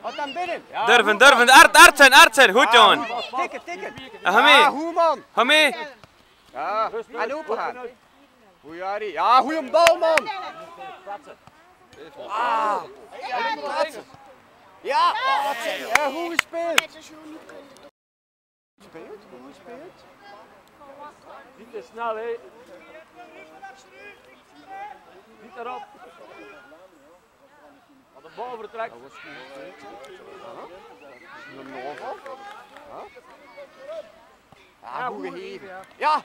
Wat dan binnen? Ja, Durven, goed, durven. Art, art zijn, art zijn. Goed, jongen. Ja, Tikken, tikken. Ja, Ga Ja, mee. goed man. Ga mee. Ja, en open gaan. Goeie Harry. Ja, goeie bal man. Ah. Ja, wat zeg je? Ja, goed gespeeld. Gespeeld, goed gespeeld. Niet te snel, hè. Niet erop. Als de. Ja. Een novel. Ja. Ja, goed gegeven. Ja.